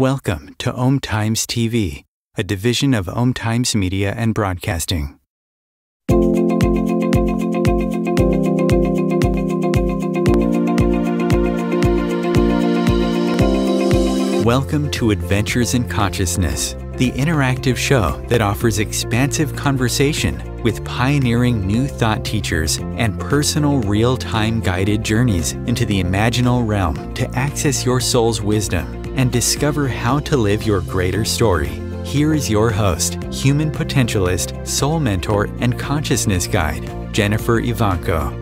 Welcome to Om Times TV, a division of Om Times Media and Broadcasting. Welcome to Adventures in Consciousness, the interactive show that offers expansive conversation with pioneering new thought teachers and personal real time guided journeys into the imaginal realm to access your soul's wisdom and discover how to live your greater story. Here is your host, human potentialist, soul mentor, and consciousness guide, Jennifer Evanko.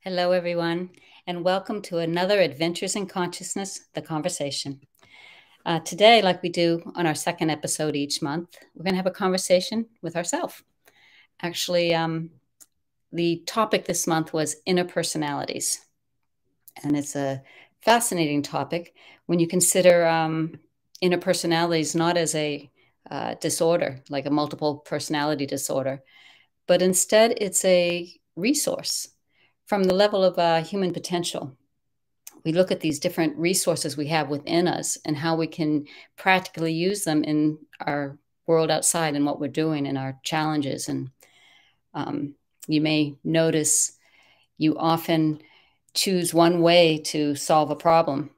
Hello, everyone, and welcome to another Adventures in Consciousness, the conversation. Uh, today, like we do on our second episode each month, we're going to have a conversation with ourselves. Actually, um, the topic this month was inner personalities. And it's a fascinating topic when you consider um, inner personalities not as a uh, disorder, like a multiple personality disorder, but instead it's a resource from the level of uh, human potential. We look at these different resources we have within us and how we can practically use them in our world outside and what we're doing and our challenges. And um, you may notice you often choose one way to solve a problem.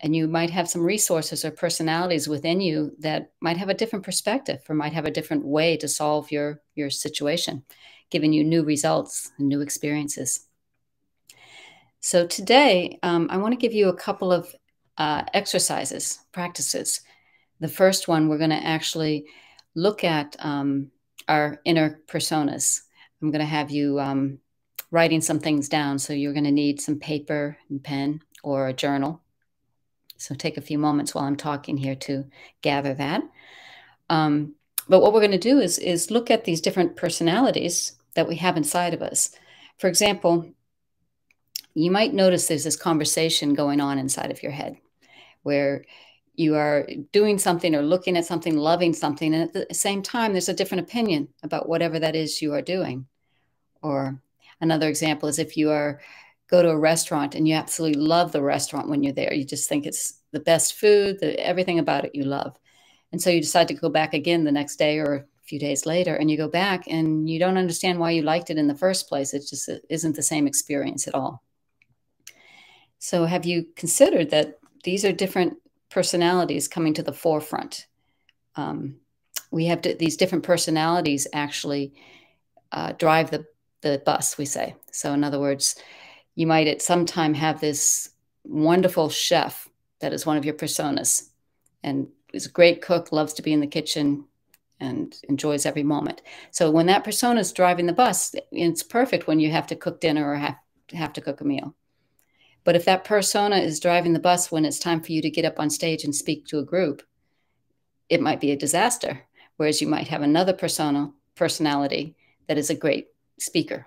And you might have some resources or personalities within you that might have a different perspective or might have a different way to solve your, your situation, giving you new results and new experiences. So today, um, I want to give you a couple of uh, exercises, practices. The first one, we're going to actually look at um, our inner personas. I'm going to have you um, writing some things down. So you're going to need some paper and pen or a journal. So take a few moments while I'm talking here to gather that. Um, but what we're going to do is, is look at these different personalities that we have inside of us. For example, you might notice there's this conversation going on inside of your head where you are doing something or looking at something, loving something, and at the same time, there's a different opinion about whatever that is you are doing. Or another example is if you are go to a restaurant and you absolutely love the restaurant when you're there, you just think it's the best food, the, everything about it you love, and so you decide to go back again the next day or a few days later, and you go back and you don't understand why you liked it in the first place. It just isn't the same experience at all. So, have you considered that these are different personalities coming to the forefront? Um, we have to, these different personalities actually uh, drive the, the bus, we say. So, in other words, you might at some time have this wonderful chef that is one of your personas and is a great cook, loves to be in the kitchen, and enjoys every moment. So when that persona is driving the bus, it's perfect when you have to cook dinner or have, have to cook a meal. But if that persona is driving the bus when it's time for you to get up on stage and speak to a group, it might be a disaster. Whereas you might have another persona, personality that is a great speaker.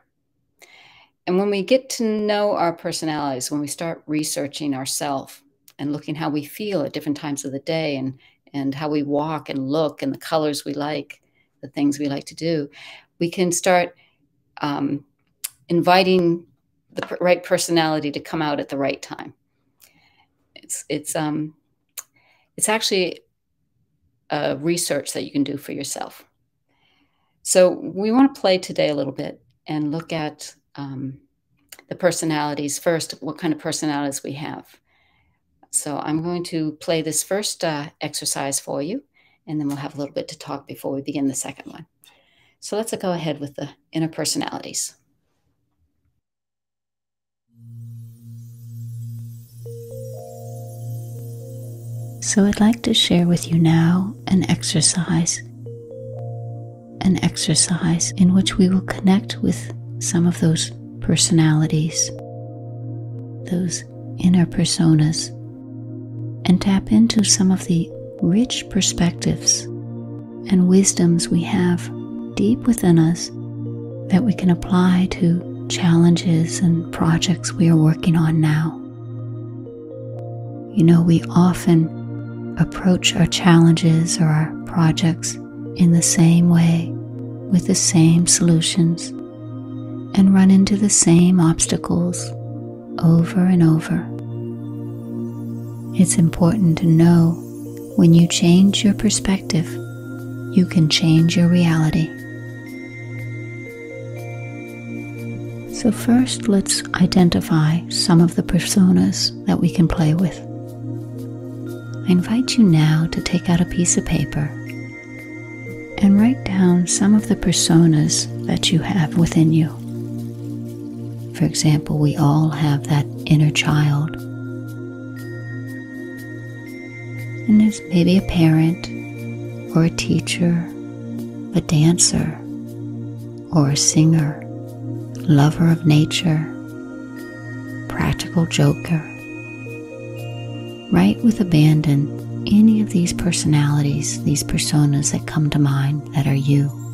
And when we get to know our personalities, when we start researching ourselves and looking how we feel at different times of the day and, and how we walk and look and the colors we like, the things we like to do, we can start um, inviting the right personality to come out at the right time. It's it's um it's actually a research that you can do for yourself. So we want to play today a little bit and look at um, the personalities first. What kind of personalities we have. So I'm going to play this first uh, exercise for you, and then we'll have a little bit to talk before we begin the second one. So let's go ahead with the inner personalities. So I'd like to share with you now an exercise. An exercise in which we will connect with some of those personalities, those inner personas, and tap into some of the rich perspectives and wisdoms we have deep within us that we can apply to challenges and projects we are working on now. You know, we often approach our challenges or our projects in the same way, with the same solutions, and run into the same obstacles over and over. It's important to know when you change your perspective, you can change your reality. So, first, let's identify some of the personas that we can play with. I invite you now to take out a piece of paper and write down some of the personas that you have within you. For example, we all have that inner child. And there's maybe a parent or a teacher, a dancer or a singer, lover of nature, practical joker. Write with abandon any of these personalities, these personas that come to mind that are you.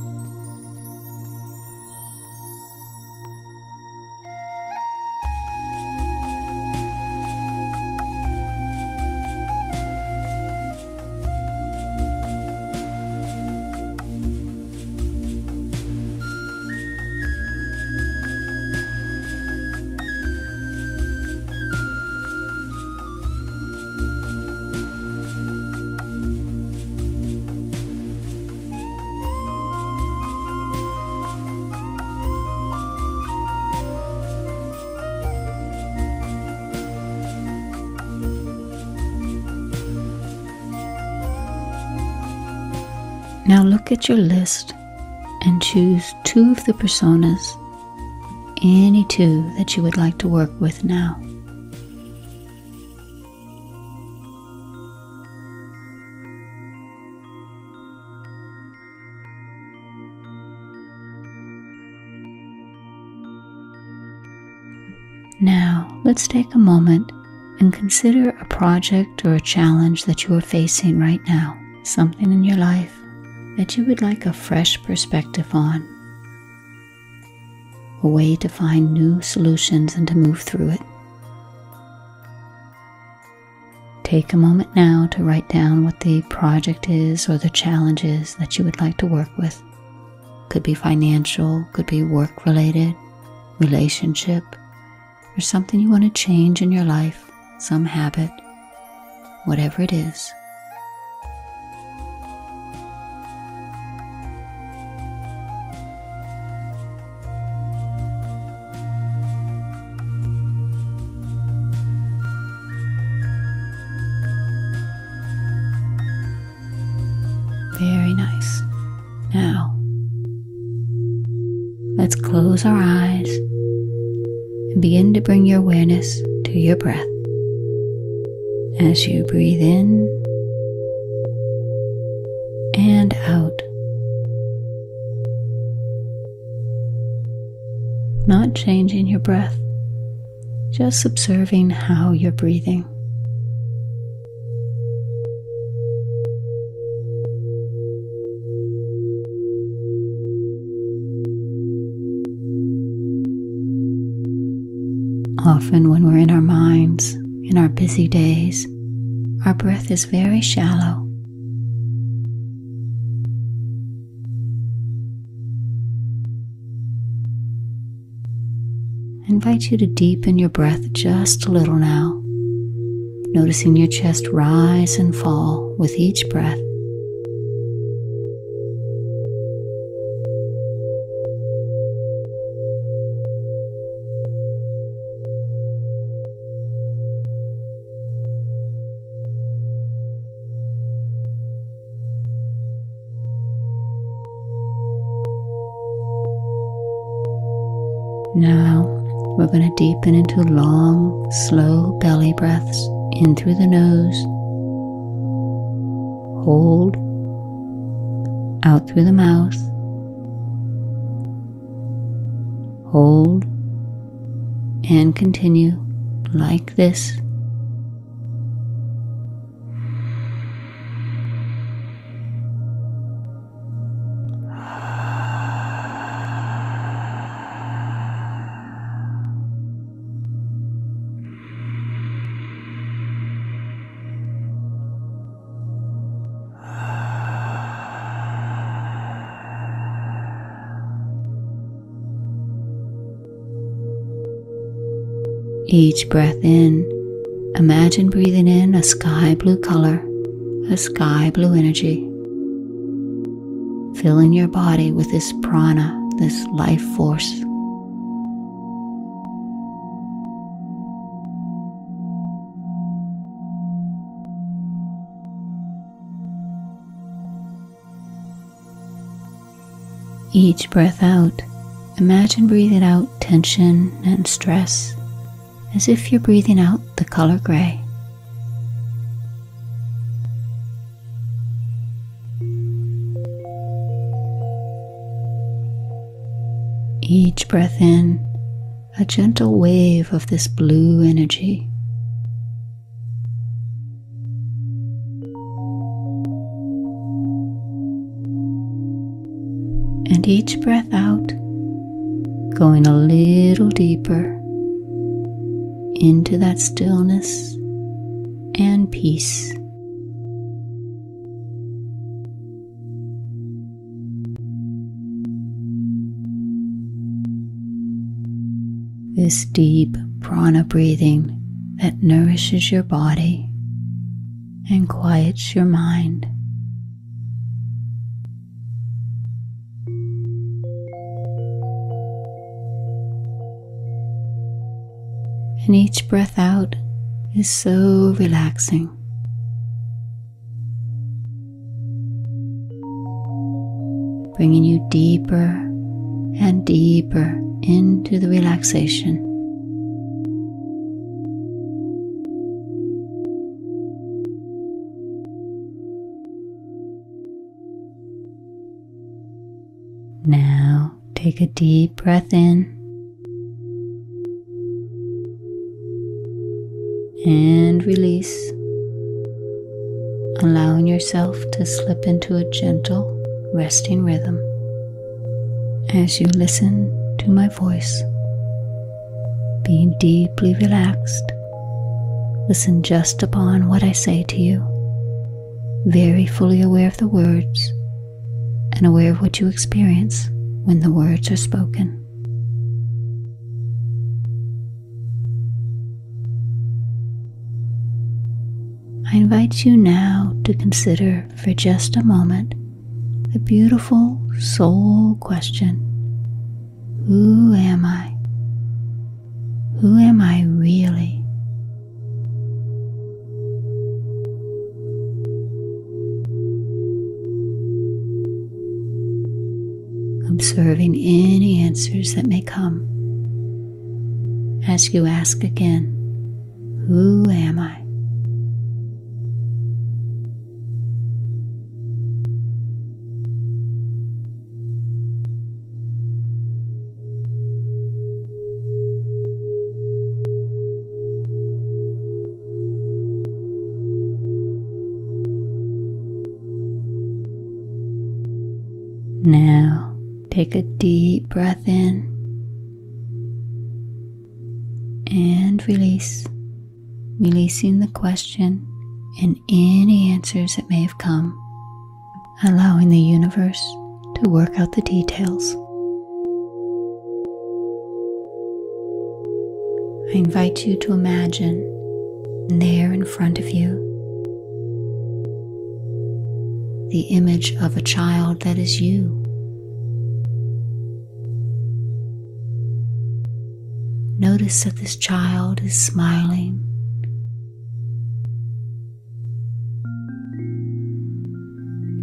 At your list and choose two of the personas, any two that you would like to work with now. Now, let's take a moment and consider a project or a challenge that you are facing right now, something in your life that you would like a fresh perspective on, a way to find new solutions and to move through it. Take a moment now to write down what the project is or the challenge is that you would like to work with. Could be financial, could be work related, relationship, or something you want to change in your life, some habit, whatever it is. Breath. As you breathe in and out, not changing your breath, just observing how you're breathing. Often, when we're in our minds, in our busy days, our breath is very shallow. I invite you to deepen your breath just a little now, noticing your chest rise and fall with each breath. Now we're going to deepen into long, slow belly breaths in through the nose. Hold out through the mouth. Hold and continue like this. Each breath in, imagine breathing in a sky blue color, a sky blue energy, filling your body with this prana, this life force. Each breath out, imagine breathing out tension and stress as if you're breathing out the color gray. Each breath in, a gentle wave of this blue energy. and each breath out, going a little deeper into that stillness and peace. This deep prana breathing that nourishes your body and quiets your mind. And each breath out is so relaxing. Bringing you deeper and deeper into the relaxation. Now take a deep breath in. And release, allowing yourself to slip into a gentle, resting rhythm as you listen to my voice. Being deeply relaxed, listen just upon what I say to you, very fully aware of the words and aware of what you experience when the words are spoken. I invite you now to consider for just a moment the beautiful soul question Who am I? Who am I really? Observing any answers that may come as you ask again, Who am I? Take a deep breath in and release, releasing the question and any answers that may have come, allowing the universe to work out the details. I invite you to imagine there in front of you the image of a child that is you. Notice that this child is smiling.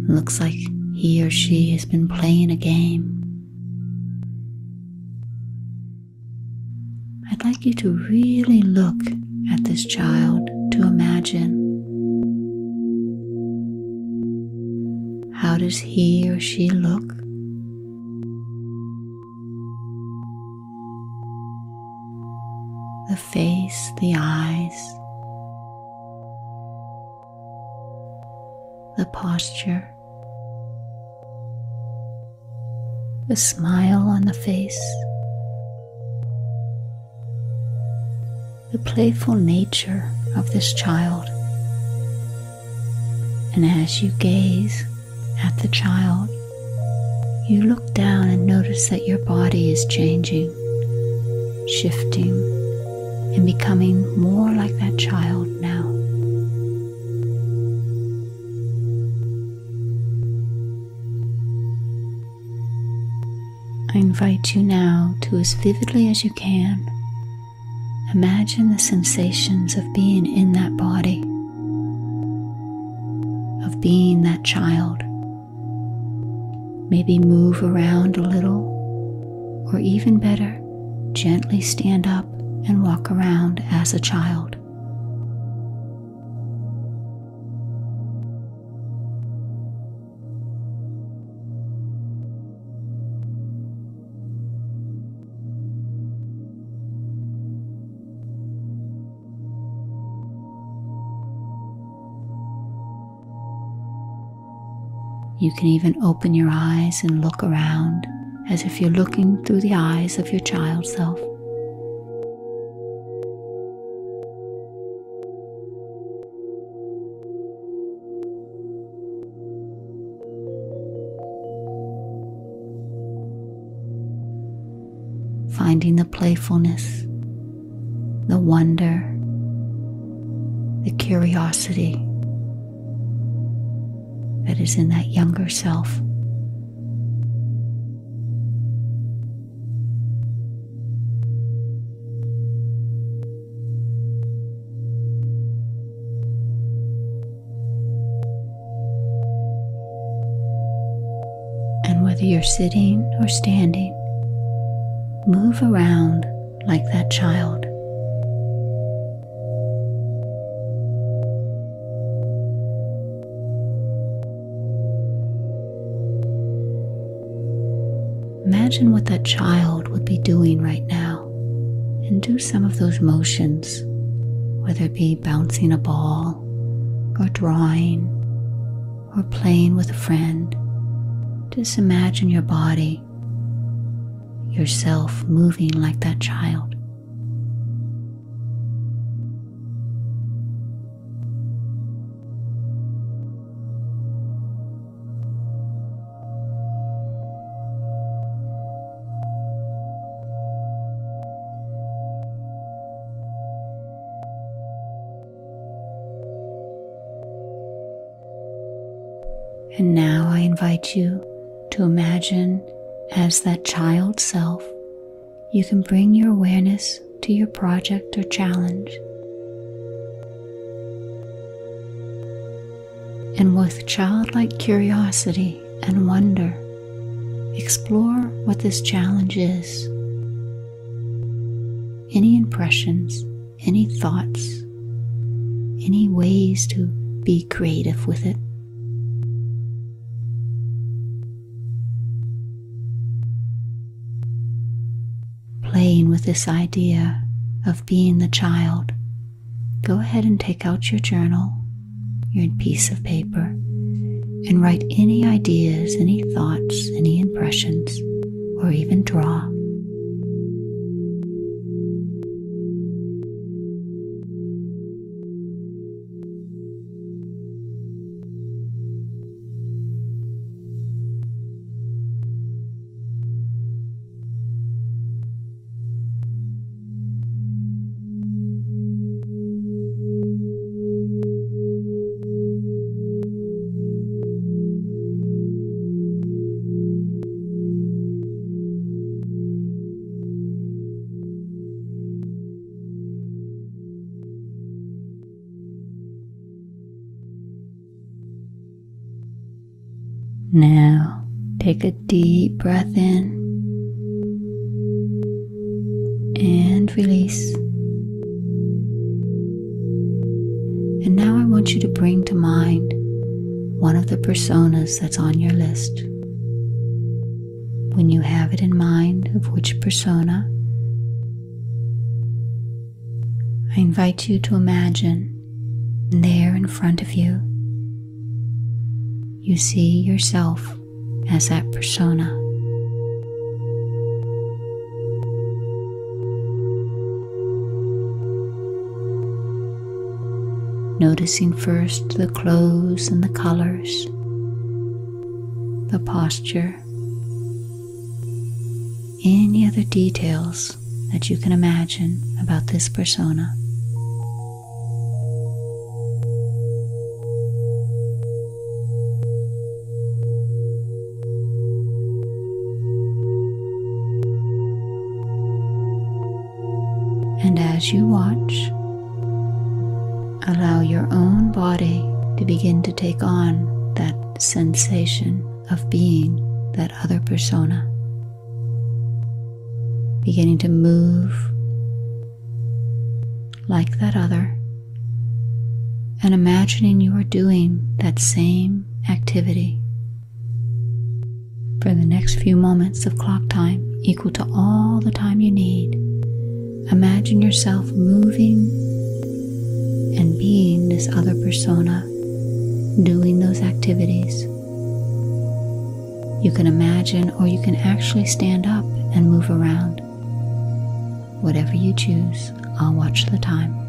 Looks like he or she has been playing a game. I'd like you to really look at this child to imagine How does he or she look? Face, the eyes, the posture, the smile on the face, the playful nature of this child. And as you gaze, at the child, you look down and notice that your body is changing, shifting, and becoming more like that child now. I invite you now to, as vividly as you can, imagine the sensations of being in that body, of being that child. Maybe move around a little, or even better, gently stand up and walk around as a child. You can even open your eyes and look around as if you're looking through the eyes of your child self. Playfulness, the wonder, the curiosity that is in that younger self. And whether you're sitting or standing, move around like that child. Imagine what that child would be doing right now and do some of those motions, whether it be bouncing a ball or drawing or playing with a friend. Just imagine your body, yourself moving like that child. And now I invite you to imagine as that child self, you can bring your awareness to your project or challenge. And with childlike curiosity and wonder, explore what this challenge is. Any impressions, any thoughts, any ways to be creative with it. This idea of being the child, go ahead and take out your journal, your piece of paper, and write any ideas, any thoughts, any impressions, or even draw. Take a deep breath in and release. And now I want you to bring to mind one of the personas that's on your list. When you have it in mind of which persona, I invite you to imagine there in front of you you see yourself as that persona. Noticing first the clothes and the colors, the posture, any other details that you can imagine about this persona. You watch, allow your own body to begin to take on that sensation of being that other persona. Beginning to move like that other, and imagining you are doing that same activity for the next few moments of clock time equal to all the time you need Imagine yourself moving and being this other persona doing those activities. You can imagine, or you can actually stand up and move around. Whatever you choose, I'll watch the time.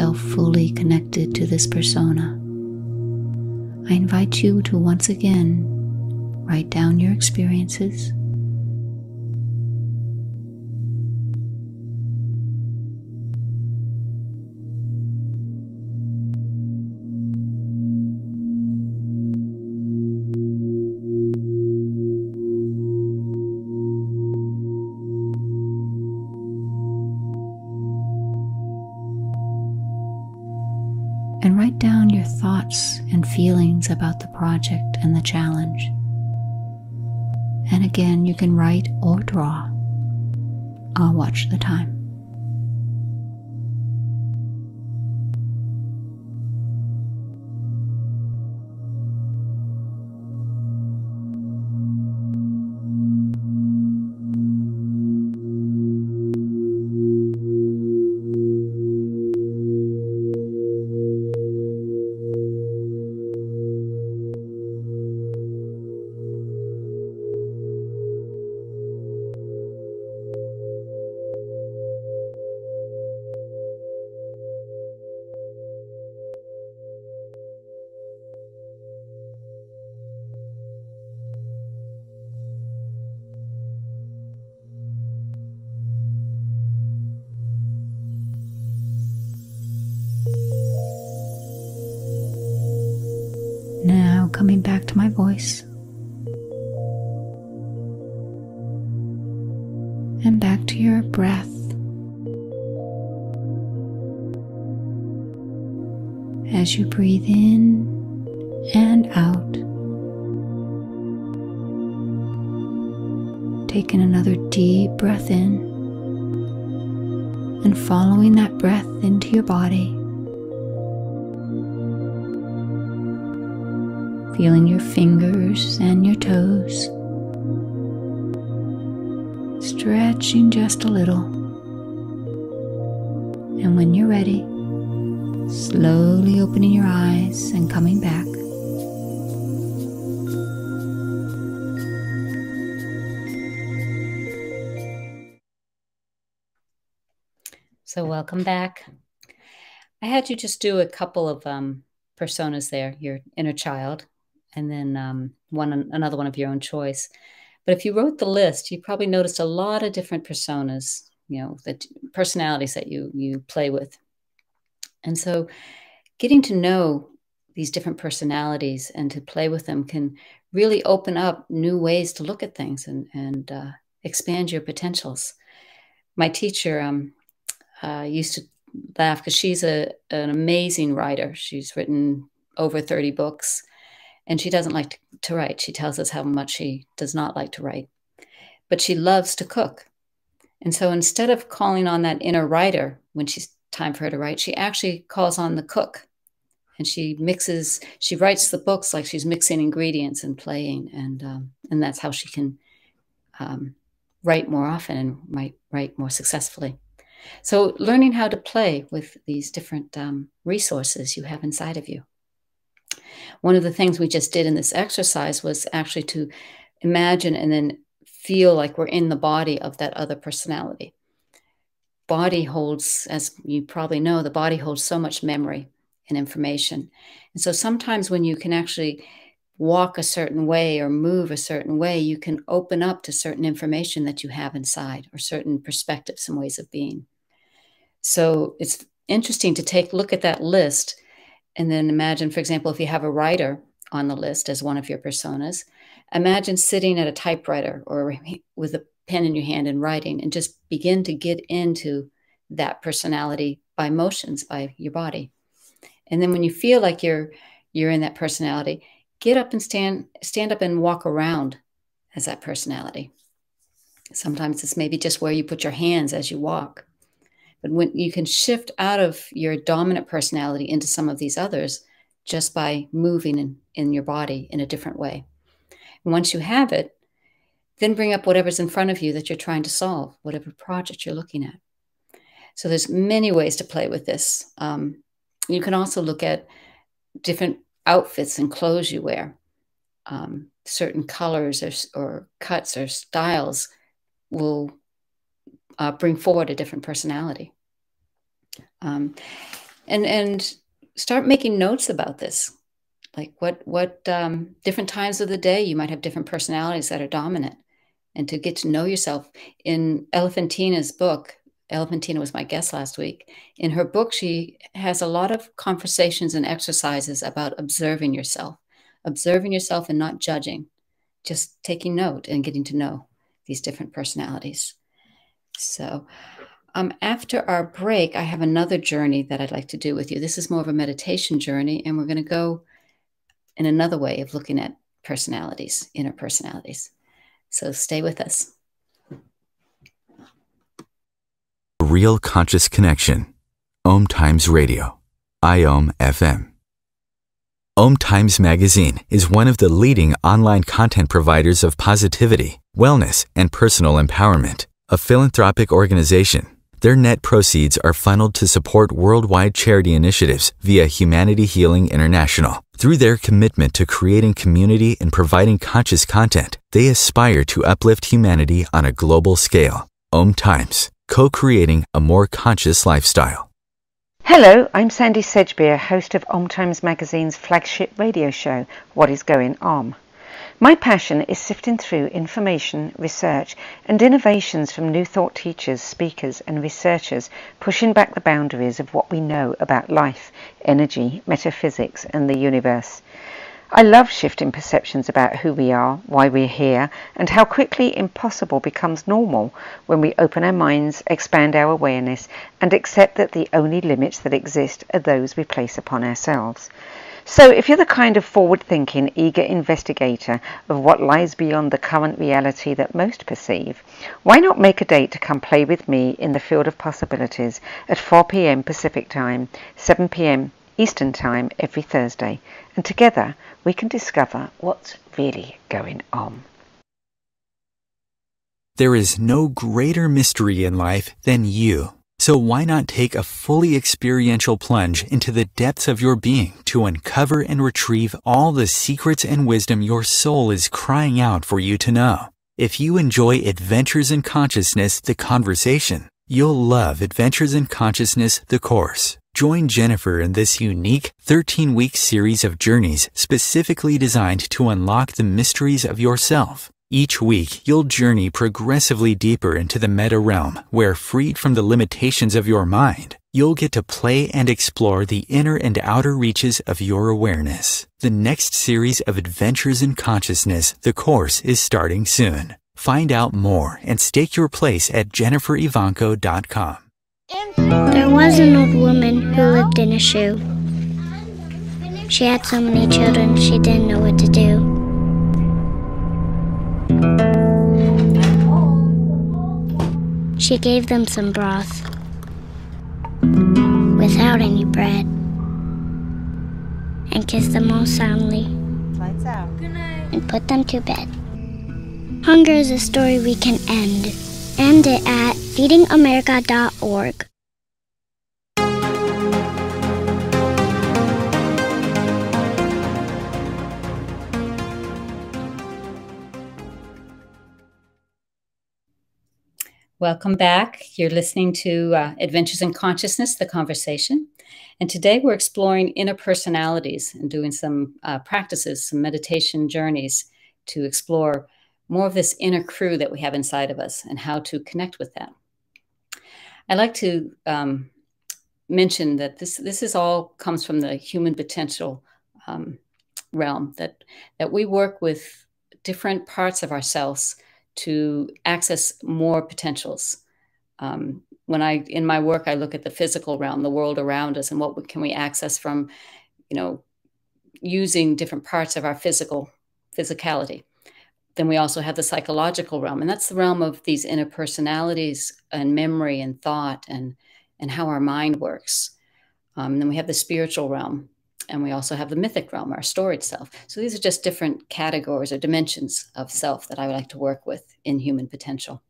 Yourself fully connected to this persona, I invite you to once again write down your experiences project and the challenge. And again, you can write or draw. I'll watch the time. Welcome back. I had you just do a couple of um, personas there your inner child, and then um, one another one of your own choice. But if you wrote the list, you probably noticed a lot of different personas, you know, the personalities that you you play with. And so getting to know these different personalities and to play with them can really open up new ways to look at things and, and uh, expand your potentials. My teacher um, uh, used to laugh because she's a, an amazing writer. She's written over 30 books and she doesn't like to, to write. She tells us how much she does not like to write. but she loves to cook. And so instead of calling on that inner writer when she's time for her to write, she actually calls on the cook. And she mixes, she writes the books like she's mixing ingredients and playing. And, um, and that's how she can um, write more often and might write more successfully. So, learning how to play with these different um, resources you have inside of you. One of the things we just did in this exercise was actually to imagine and then feel like we're in the body of that other personality. Body holds, as you probably know, the body holds so much memory and information. And so sometimes when you can actually walk a certain way or move a certain way, you can open up to certain information that you have inside or certain perspectives and ways of being. So it's interesting to take look at that list and then imagine, for example, if you have a writer on the list as one of your personas, imagine sitting at a typewriter or with a pen in your hand and writing and just begin to get into that personality by motions by your body. And then when you feel like you're you're in that personality, get up and stand stand up and walk around as that personality. Sometimes it's maybe just where you put your hands as you walk. But when you can shift out of your dominant personality into some of these others just by moving in, in your body in a different way. And once you have it, then bring up whatever's in front of you that you're trying to solve, whatever project you're looking at. So there's many ways to play with this. Um, you can also look at different outfits and clothes you wear. Um, certain colors or, or cuts or styles will uh, bring forward a different personality. Um, and and start making notes about this, like what what um, different times of the day you might have different personalities that are dominant, and to get to know yourself. In Elefantina's book, Elefantina was my guest last week. In her book, she has a lot of conversations and exercises about observing yourself, observing yourself and not judging, just taking note and getting to know these different personalities. So, um, after our break, I have another journey that I'd like to do with you. This is more of a meditation journey, and we're going to go in another way of looking at personalities, inner personalities. So, stay with us. Real Conscious Connection. Om Times Radio. IOM FM. Om Times Magazine is one of the leading online content providers of positivity, wellness, and personal empowerment a philanthropic organization. Their net proceeds are funneled to support worldwide charity initiatives via Humanity Healing International. Through their commitment to creating community and providing conscious content, they aspire to uplift humanity on a global scale. Om Times, co creating a more conscious lifestyle. Hello, I'm Sandy Sedgbeer, host of Om Times Magazine's flagship radio show, What is Going Om. My passion is sifting through information, research, and innovations from new thought teachers, speakers, and researchers pushing back the boundaries of what we know about life, energy, metaphysics, and the universe. I love shifting perceptions about who we are, why we're here, and how quickly impossible becomes normal when we open our minds, expand our awareness, and accept that the only limits that exist are those we place upon ourselves. So, if you're the kind of forward thinking, eager investigator of what lies beyond the current reality that most perceive, why not make a date to come play with me in the field of possibilities at 4 pm Pacific Time, 7 pm Eastern Time every Thursday, and together we can discover what's really going on. There is no greater mystery in life than you. So why not take a fully experiential plunge into the depths of your being to uncover and retrieve all the secrets and wisdom your soul is crying out for you to know? If you enjoy Adventures in Consciousness, the conversation, you'll love Adventures in Consciousness, the course. Join Jennifer in this unique 13 week series of journeys specifically designed to unlock the mysteries of yourself each week, you'll journey progressively deeper into the meta realm, where freed from the limitations of your mind, you'll get to play and explore the inner and outer reaches of your awareness. The next series of Adventures in Consciousness, the course, is starting soon. Find out more and stake your place at jenniferevanko.com. There was an old woman who lived in a shoe. She had so many children she didn't know what to do. She gave them some broth without any bread and kissed them all soundly Lights out. Good night. and put them to bed. Hunger is a story we can end. End it at feedingamerica.org. Welcome back. You're listening to uh, Adventures in Consciousness, the conversation. And today we're exploring inner personalities and doing some uh, practices, some meditation journeys to explore more of this inner crew that we have inside of us and how to connect with that. I like to um, mention that this this is all comes from the human potential um, realm that that we work with different parts of ourselves to access more potentials. Um, when I in my work, I look at the physical realm, the world around us, and what can we access from, you know, using different parts of our physical physicality. Then we also have the psychological realm, and that's the realm of these inner personalities and memory and thought and and how our mind works. Um, then we have the spiritual realm, and we also have the mythic realm, our storied self. So these are just different categories or dimensions of self that I would like to work with in human potential.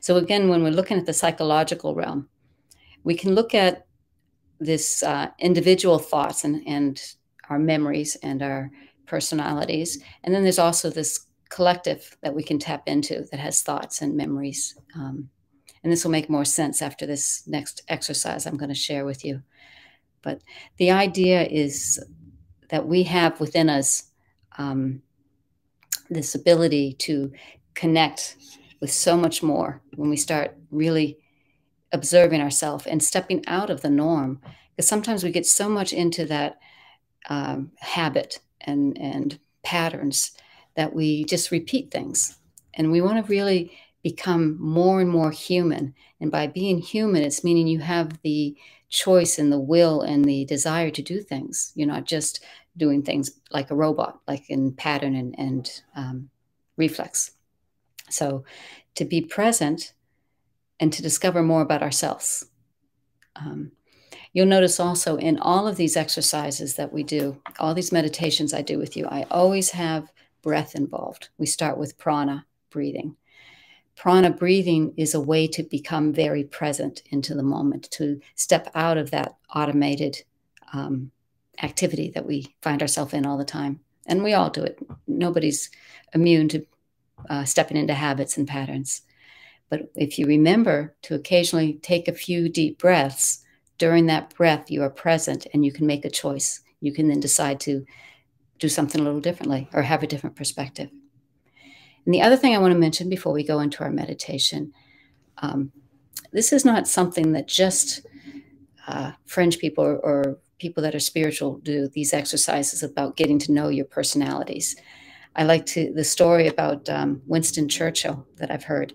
So again, when we're looking at the psychological realm, we can look at this uh, individual thoughts and, and our memories and our personalities. And then there's also this collective that we can tap into that has thoughts and memories. Um, and this will make more sense after this next exercise I'm going to share with you. But the idea is that we have within us um, this ability to connect with so much more when we start really observing ourselves and stepping out of the norm. Because sometimes we get so much into that um, habit and, and patterns that we just repeat things. And we want to really become more and more human. And by being human, it's meaning you have the choice and the will and the desire to do things. You're not just doing things like a robot, like in pattern and, and um, reflex. So to be present and to discover more about ourselves. Um, you'll notice also in all of these exercises that we do, all these meditations I do with you, I always have breath involved. We start with prana, breathing. Prana breathing is a way to become very present into the moment, to step out of that automated um, activity that we find ourselves in all the time. And we all do it. Nobody's immune to uh, stepping into habits and patterns. But if you remember to occasionally take a few deep breaths, during that breath, you are present and you can make a choice. You can then decide to do something a little differently or have a different perspective. And the other thing I want to mention before we go into our meditation um, this is not something that just uh, people or, or people that are spiritual do these exercises about getting to know your personalities. I like to the story about um, Winston Churchill that I've heard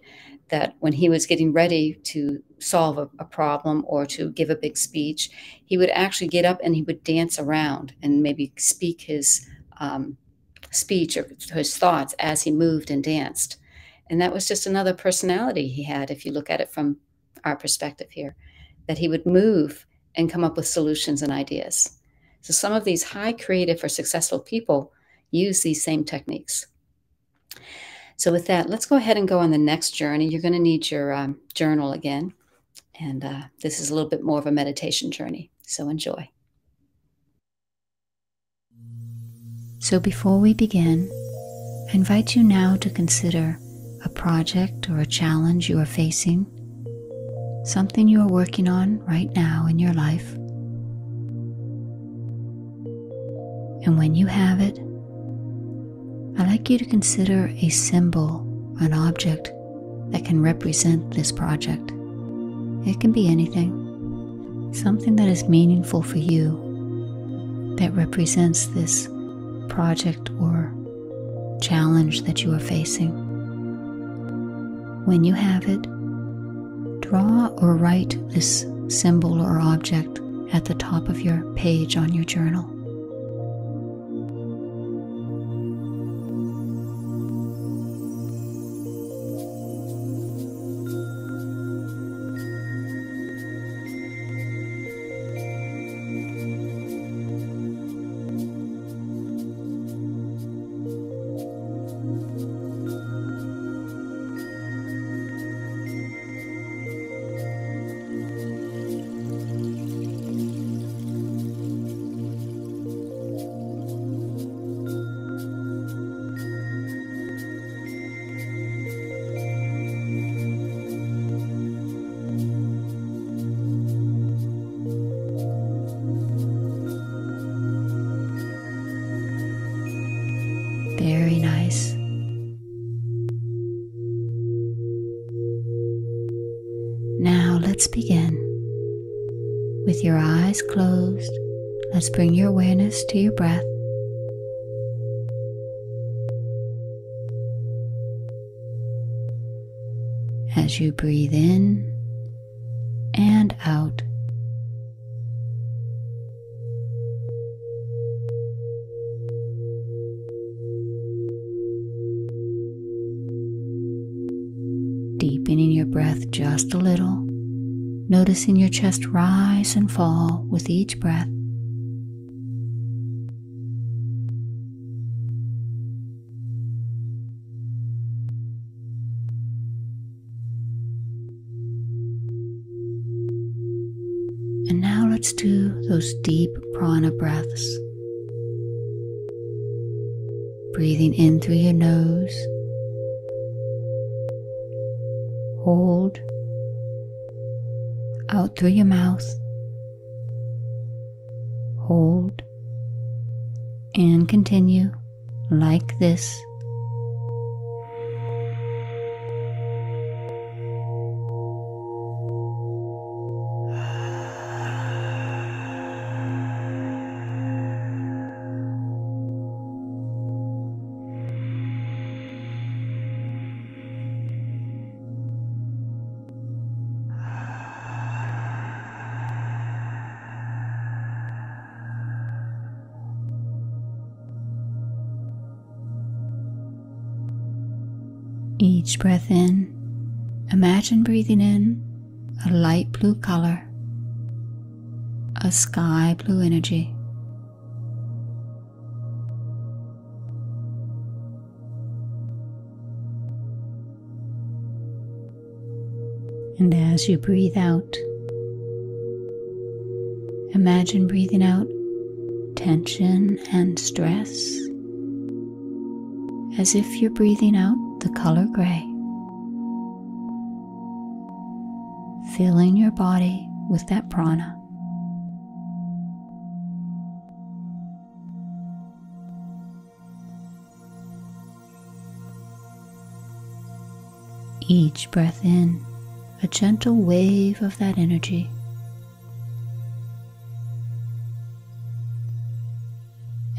that when he was getting ready to solve a, a, problem or to give a big speech, he would actually get up and he would dance around and maybe speak his um, speech or his thoughts as he moved and danced. And that was just another personality he had, if you look at it from our perspective here, that he would move and come up with solutions and ideas. So some of these high creative or successful people use these same techniques. So with that, let's go ahead and go on the next journey. You're going to need your um, journal again. And uh, this is a little bit more of a meditation journey. So enjoy. So before we begin, I invite you now to consider a project or a challenge you are facing, something you are working on right now in your life. And when you have it, I'd like you to consider a symbol, an object that can represent this project. It can be anything, something that is meaningful for you, that represents this project or challenge that you are facing. When you have it, draw or write this symbol or object at the top of your page on your journal. Let's begin. With your eyes closed, let's bring your awareness to your breath. As you breathe in noticing your chest rise and fall with each breath. And now let's do those deep prana breaths. Breathing in through your nose Hold out through your mouth. Hold and continue like this. Each breath in, imagine breathing in a light blue color, a sky blue energy. And as you breathe out, imagine breathing out tension and stress as if you're breathing out the color gray, filling your body with that prana. Each breath in, a gentle wave of that energy.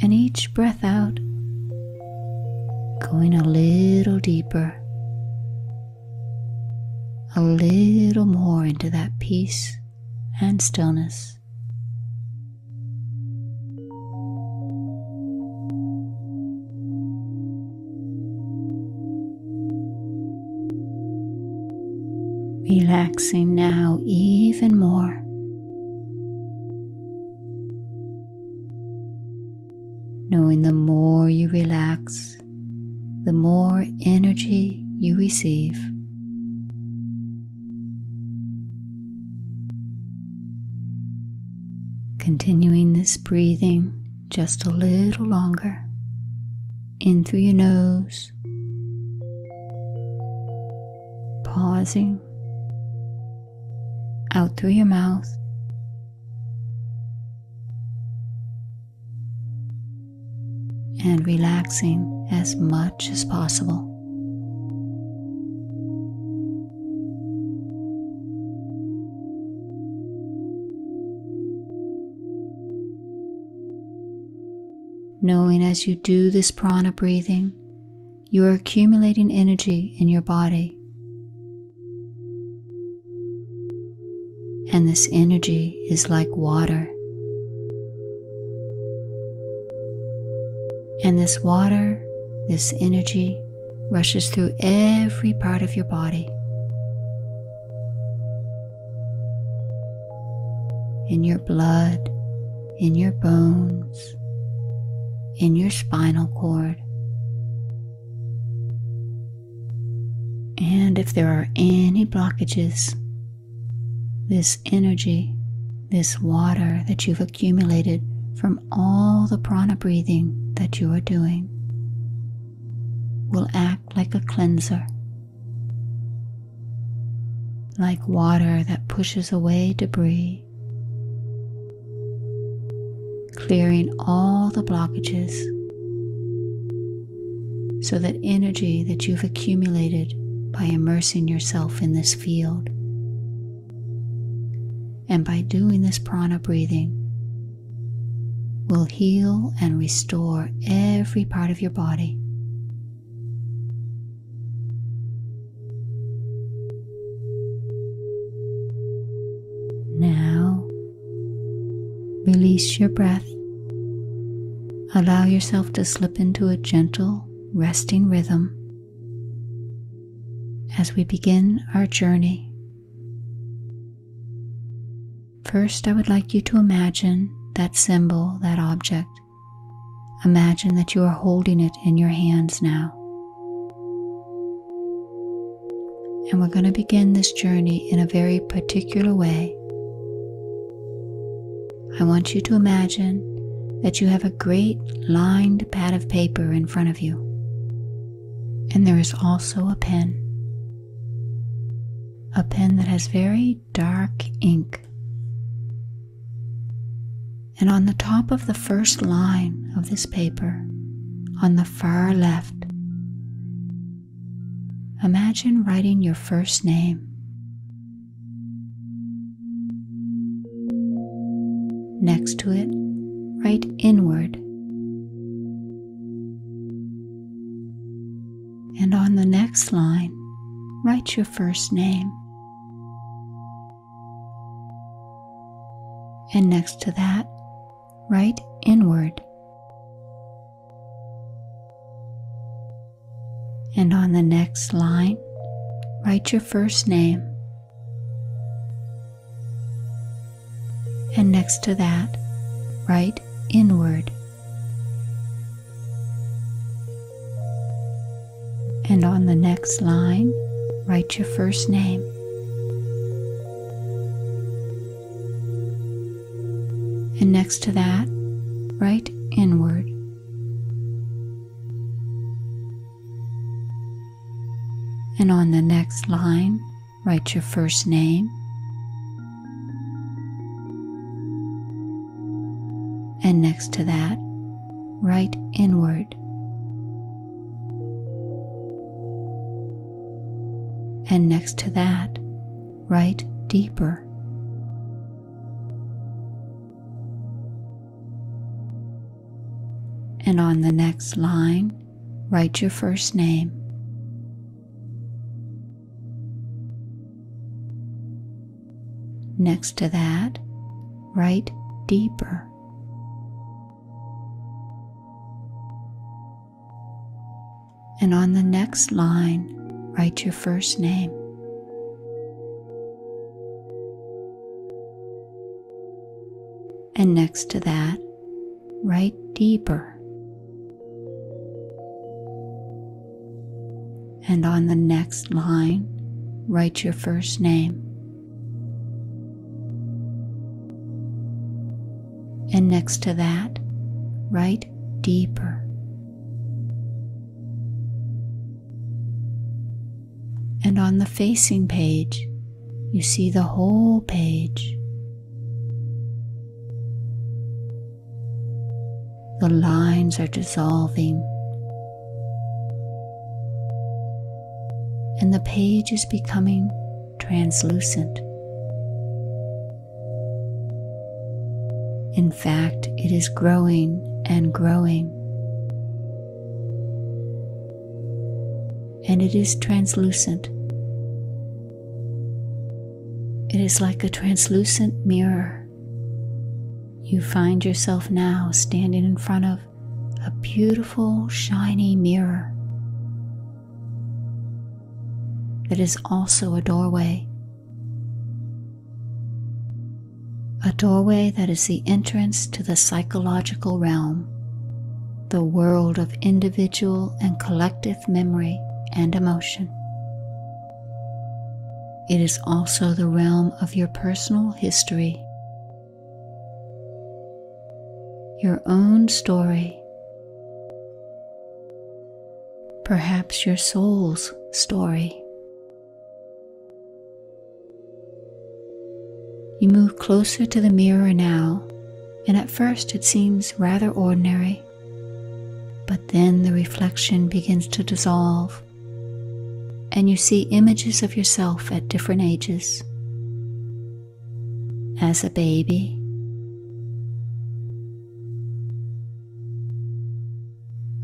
And each breath out, a little more into that peace and stillness. Relaxing now even more. Knowing the more you relax, the more energy you receive. Continuing this breathing just a little longer in through your nose, pausing out through your mouth. And relaxing as much as possible. Knowing as you do this prana breathing, you are accumulating energy in your body. And this energy is like water. And this water, this energy, rushes through every part of your body. In your blood, in your bones, in your spinal cord. And if there are any blockages, this energy, this water that you've accumulated from all the prana breathing that you are doing, will act like a cleanser, like water that pushes away debris clearing all the blockages so that energy that you've accumulated by immersing yourself in this field And by doing this prana breathing, will heal and restore every part of your body. Now, release your breath. Allow yourself to slip into a gentle, resting rhythm as we begin our journey. First, I would like you to imagine that symbol, that object. Imagine that you are holding it in your hands now. And we're going to begin this journey in a very particular way. I want you to imagine that you have a great lined pad of paper in front of you. And there is also a pen. A pen that has very dark ink and on the top of the first line of this paper, on the far left, imagine writing your first name. Next to it, write inward. And on the next line, write your first name. And next to that, write inward. And on the next line, write your first name. And next to that, write inward. And on the next line, write your first name. and next to that, write inward. And on the next line, write your first name. Next to that, write inward. And next to that, write deeper. and on the next line, write your first name. Next to that, write deeper. And on the next line, write your first name. And next to that, write deeper. and on the next line, write your first name. And next to that, write deeper. On the facing page, you see the whole page. The lines are dissolving and the page is becoming translucent. In fact, it is growing and growing. And it is translucent. Is like a translucent mirror. You find yourself now standing in front of a beautiful, shiny mirror that is also a doorway. A doorway that is the entrance to the psychological realm, the world of individual and collective memory and emotion. It is also the realm of your personal history, your own story, perhaps your soul's story. You move closer to the mirror now, and at first it seems rather ordinary. But then the reflection begins to dissolve, and you see images of yourself at different ages. as a baby.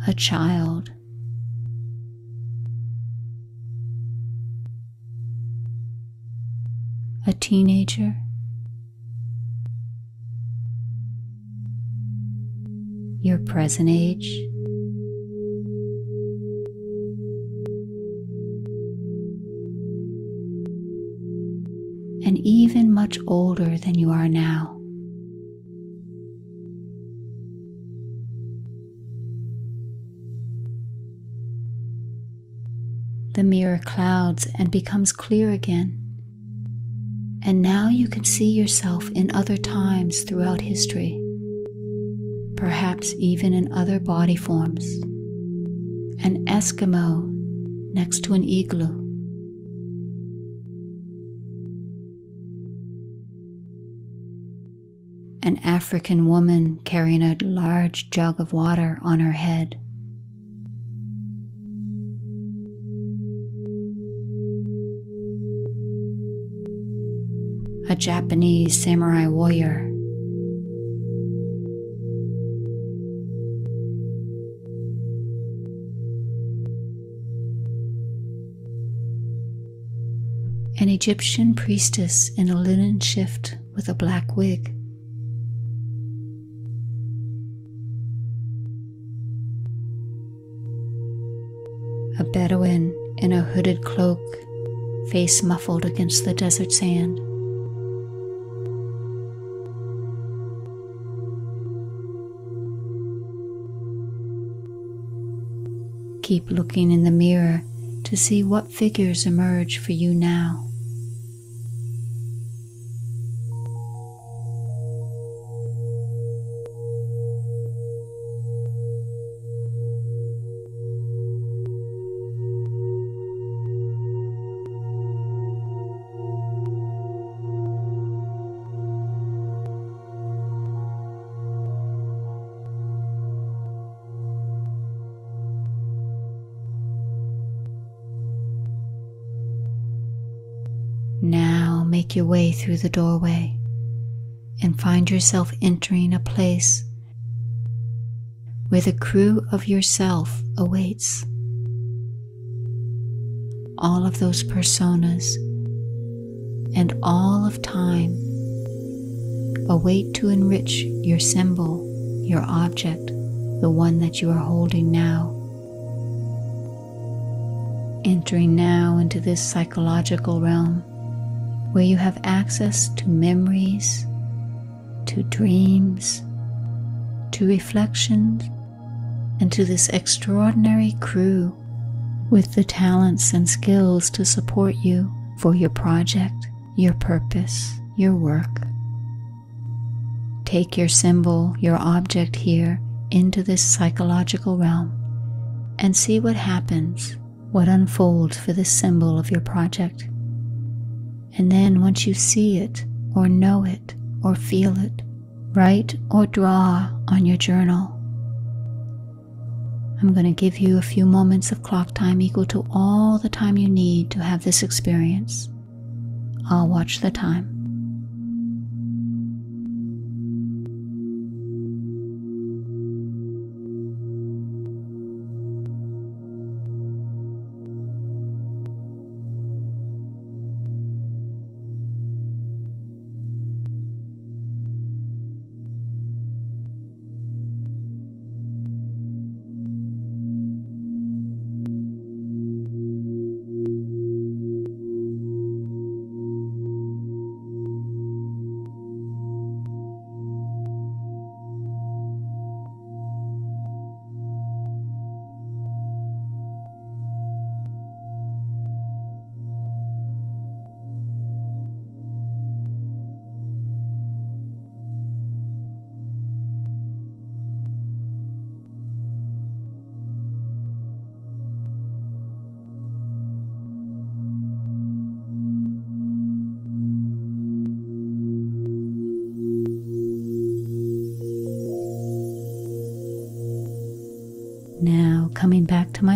A child. A teenager. Your present age. Much older than you are now. The mirror clouds and becomes clear again. And now you can see yourself in other times throughout history, perhaps even in other body forms. An Eskimo next to an igloo an African woman carrying a large jug of water on her head. A Japanese samurai warrior. An Egyptian priestess in a linen shift with a black wig. A Bedouin in a hooded cloak, face muffled against the desert sand. Keep looking in the mirror to see what figures emerge for you now. Make your way through the doorway and find yourself entering a place where the crew of yourself awaits. All of those personas and all of time await to enrich your symbol, your object, the one that you are holding now. Entering now into this psychological realm where you have access to memories, to dreams, to reflections, and to this extraordinary crew with the talents and skills to support you for your project, your purpose, your work. Take your symbol, your object here, into this psychological realm and see what happens, what unfolds for this symbol of your project. And then once you see it, or know it, or feel it, write or draw on your journal. I'm going to give you a few moments of clock time equal to all the time you need to have this experience. I'll watch the time.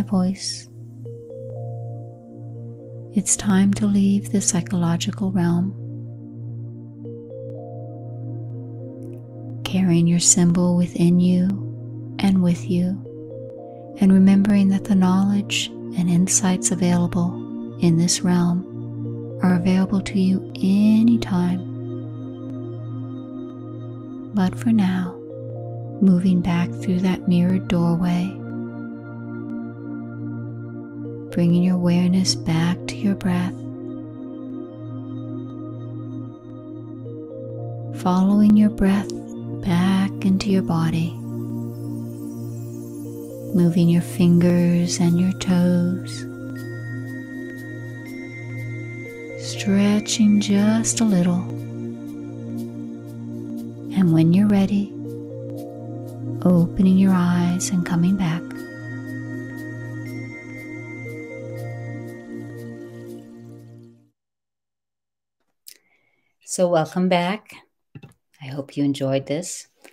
Voice, it's time to leave the psychological realm carrying your symbol within you and with you, and remembering that the knowledge and insights available in this realm are available to you anytime. But for now, moving back through that mirrored doorway, bringing your awareness back to your breath. Following your breath back into your body, moving your fingers and your toes, stretching just a little. And when you're ready, opening your eyes and coming back. So, welcome back. I hope you enjoyed this. I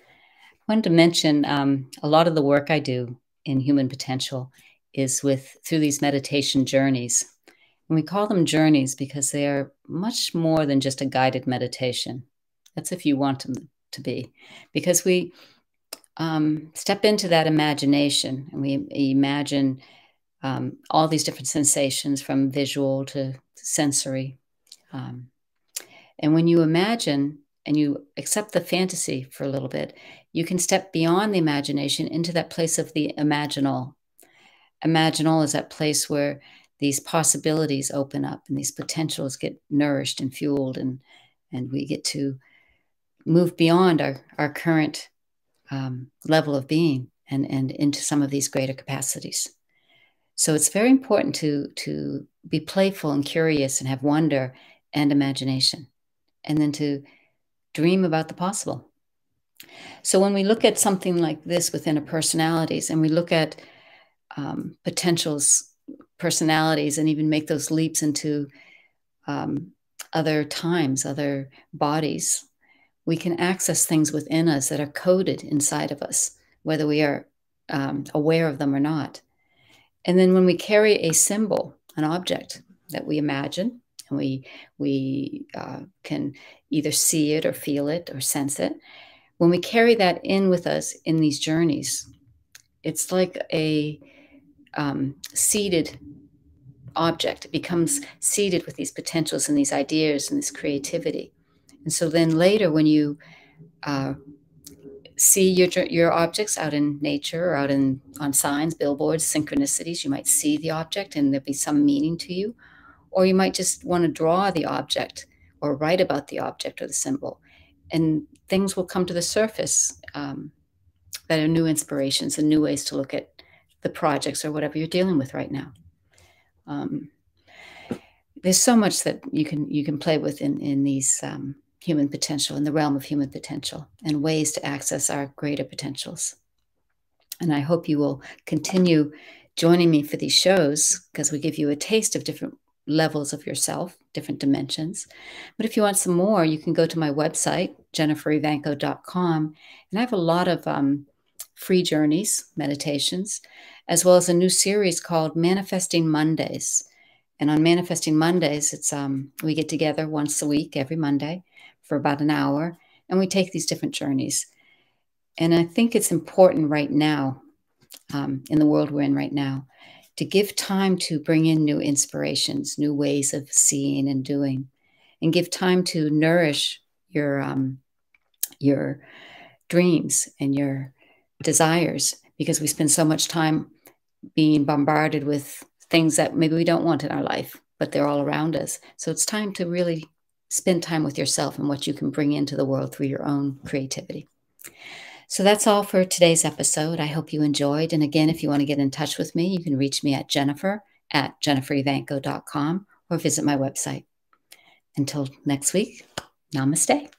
wanted to mention um, a lot of the work I do in human potential is with through these meditation journeys. And we call them journeys because they are much more than just a guided meditation. That's if you want them to be, because we um, step into that imagination and we imagine um, all these different sensations from visual to sensory. Um, and when you imagine and you accept the fantasy for a little bit, you can step beyond the imagination into that place of the imaginal. Imaginal is that place where these possibilities open up and these potentials get nourished and fueled and and we get to move beyond our, our current um, level of being and, and into some of these greater capacities. So it's very important to, to be playful and curious and have wonder and imagination and then to dream about the possible. So when we look at something like this within a personalities and we look at um, potentials, personalities, and even make those leaps into um, other times, other bodies, we can access things within us that are coded inside of us, whether we are um, aware of them or not. And then when we carry a symbol, an object that we imagine, we we uh, can either see it or feel it or sense it. When we carry that in with us in these journeys it's like a um, seeded object. It becomes seeded with these potentials and these ideas and this creativity. And so then later when you uh, see your your objects out in nature or out in on signs billboards synchronicities you might see the object and there'll be some meaning to you or you might just want to draw the object or write about the object or the symbol. And things will come to the surface um, that are new inspirations and new ways to look at the projects or whatever you're dealing with right now. Um, there's so much that you can you can play with in in these um, human potential in the realm of human potential and ways to access our greater potentials. And I hope you will continue joining me for these shows because we give you a taste of different levels of yourself, different dimensions. But if you want some more, you can go to my website, jenniferevanko.com, and I have a lot of um, free journeys, meditations, as well as a new series called Manifesting Mondays. And on Manifesting Mondays, it's um, we get together once a week, every Monday, for about an hour, and we take these different journeys. And I think it's important right now, um, in the world we're in right now, to give time to bring in new inspirations, new ways of seeing and doing, and give time to nourish your um, your dreams and your desires because we spend so much time being bombarded with things that maybe we don't want in our life, but they're all around us. So it's time to really spend time with yourself and what you can bring into the world through your own creativity. So that's all for today's episode. I hope you enjoyed. And again, if you want to get in touch with me, you can reach me at jennifer at jenniferevanko.com or visit my website. Until next week, namaste.